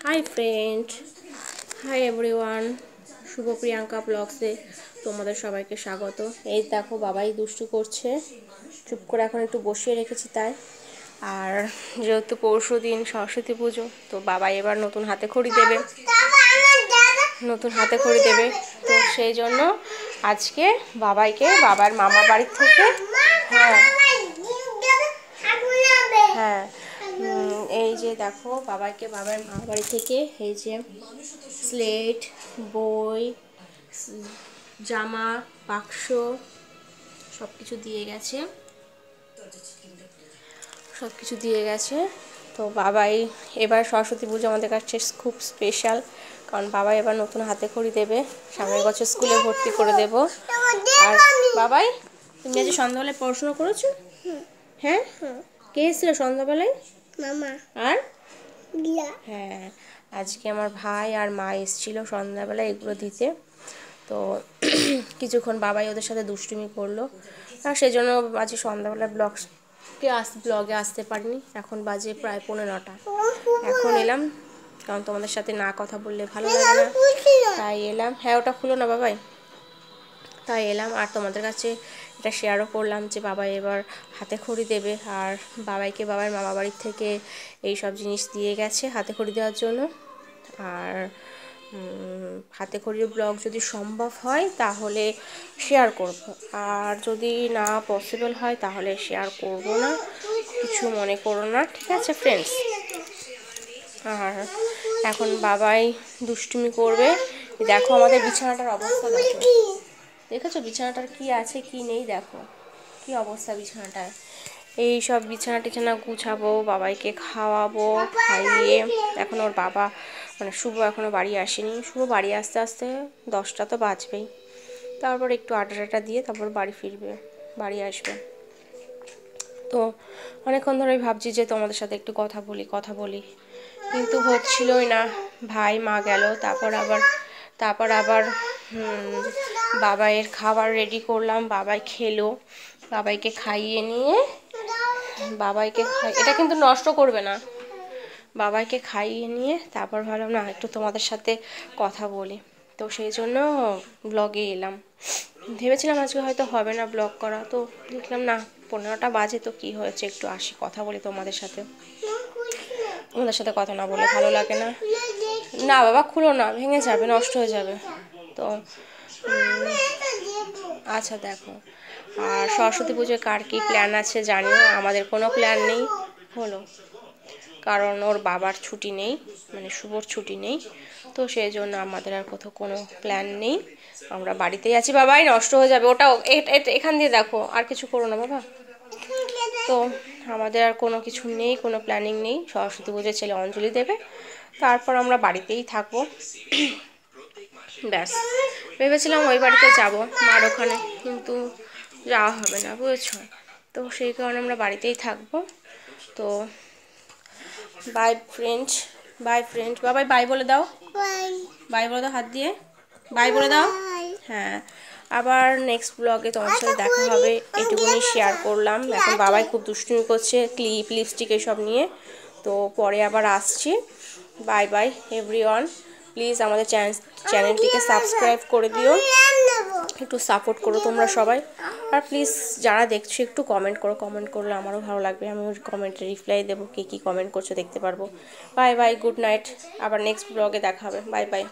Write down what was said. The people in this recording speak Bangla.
Hi friend hi everyone Shubha Priyanka ব্লগসে তোমাদের সবাইকে স্বাগত। এই দেখো, বাবাই দুষ্টু করছে। চুপ করে এখন একটু বসিয়ে রেখেছি তাই। আর যেহেতু পরশু দিন সরস্বতী পুজো, তো বাবাই এবার নতুন হাতে খড়ি দেবে। নতুন হাতে খড়ি দেবে। তো সেই জন্য আজকে বাবাইকে বাবার মামা বাড়ির থেকে হ্যাঁ। হ্যাঁ। যে দেখো বাবাকে বাবার মা বাড়ি থেকে এই যে স্লেট বই জামা বাক্স সব কিছু দিয়ে গেছে। সব কিছু দিয়ে গেছে। তো বাবাই এবার সরস্বতী পুজো আমাদের কাছে খুব স্পেশাল কারণ বাবা এবার নতুন হাতে খড়ি দেবে। সামনের বছর স্কুলে ভর্তি করে দেব। আর বাবাই তুমি আজ সন্ধ্যাবেলায় পড়াশোনা করেছ? হ্যাঁ? কে এসেছিল সন্ধ্যাবেলায়? মামা। আর? হ্যাঁ আজকে আমার ভাই আর মা এসেছিল সন্ধ্যাবেলা এগুলো দিতে। তো কিছুক্ষণ বাবাই ওদের সাথে দুষ্টুমি করল। আর সেই জন্য আজকে সন্ধ্যাবেলা ব্লগকে আস ব্লগে আসতে পারিনি। এখন বাজে প্রায় পৌনে নটা। এখন এলাম কারণ তোমাদের সাথে না কথা বললে ভালো লাগে না। তাই এলাম। হ্যাঁ ওটা খুলো না বাবাই। তাই এলাম। আর তোমাদের কাছে এটা শেয়ারও করলাম যে বাবা এবার হাতে খড়ি দেবে আর বাবাইকে বাবার মামা বাড়ির থেকে এই সব জিনিস দিয়ে গেছে হাতে খড়ি দেওয়ার জন্য। আর হাতে খড়ির ব্লগ যদি সম্ভব হয় তাহলে শেয়ার করব। আর যদি না পসিবল হয় তাহলে শেয়ার করব না। কিছু মনে করো না, ঠিক আছে ফ্রেন্ডস আর এখন বাবাই দুষ্টুমি করবে। দেখো আমাদের বিছানাটার অবস্থা দেখো। দেখেছ বিছানাটার কি আছে, কি নেই? দেখো। কি অবস্থা বিছানাটার? এই সব বিছানা টিছানা গুছাবো, বাবাইকে খাওয়াবো, খাইয়ে এখন ওর বাবা মানে শুভ এখনও বাড়ি আসেনি। শুভ বাড়ি আসতে আসতে দশটা তো বাজবেই। তারপর একটু আটা টাটা দিয়ে তারপর বাড়ি ফিরবে, বাড়ি আসবে। তো অনেকক্ষণ ধরেই ভাবছি যে তোমাদের সাথে একটু কথা বলি কথা বলি। কিন্তু হচ্ছিলই না। ভাই মা গেল, তারপর আবার তারপর আবার বাবাইয়ের খাবার রেডি করলাম, বাবাই খেলো, বাবাইকে খাইয়ে নিয়ে বাবাইকে খাই, এটা কিন্তু নষ্ট করবে না। বাবাইকে খাইয়ে নিয়ে তারপর ভাবলাম, না, একটু তোমাদের সাথে কথা বলি। তো সেই জন্য ব্লগে এলাম। ভেবেছিলাম আজকে হয়তো হবে না ব্লগ করা, তো দেখলাম, না, পনেরোটা বাজে, তো কি হয়েছে? একটু আসি, কথা বলি তোমাদের সাথে। তোমাদের সাথে কথা না বলে ভালো লাগে না। না, বাবা, খুলো না, ভেঙে যাবে, নষ্ট হয়ে যাবে। তো আচ্ছা দেখো। আর সরস্বতী পুজোয় কার কী প্ল্যান আছে জানিও আমাদের কোনো প্ল্যান নেই হলো। কারণ ওর বাবার ছুটি নেই মানে শুভর ছুটি নেই, তো সেই জন্য আমাদের আর কোথাও কোনো প্ল্যান নেই। আমরা বাড়িতেই আছি, বাবাই, নষ্ট হয়ে যাবে। ওটা এখান দিয়ে দেখো, আর কিছু করো না, বাবা। তো আমাদের আর কোনো কিছু নেই, কোনো প্ল্যানিং নেই। সরস্বতী পুজোর ছেলে অঞ্জলি দেবে, তারপর আমরা বাড়িতেই থাকব। ব্যাস। ভেবেছিলাম ওই বাড়িতে যাব, মার ওখানে, কিন্তু যাওয়া হবে না, বুঝেছ? তো সেই কারণে আমরা বাড়িতেই থাকব। তো bye friend bye friend Babai bye বলে দাও। বাই বলে দাও হাত দিয়ে। বাই বলে দাও। হ্যাঁ আবার নেক্সট ব্লগে তোমার সাথে দেখা হবে, এটুকুনি শেয়ার করলাম। এখন বাবাই খুব দুষ্টুমি করছে ক্লিপ লিপস্টিক এসব নিয়ে। তো পরে আবার আসছি। বাই বাই এভরিওয়ান প্লিজ আমাদের চ্যানেল চ্যানেলটিকে সাবস্ক্রাইব করে দিও। একটু সাপোর্ট করো তোমরা সবাই। আর প্লিজ যারা দেখছ একটু কমেন্ট করো। কমেন্ট করলে আমারও ভালো লাগবে। আমি কমেন্টে রিপ্লাই দেবো কে কী কমেন্ট করছ দেখতে পারব। বাই বাই গুড নাইট আবার নেক্সট ব্লগে দেখা হবে। Bye bye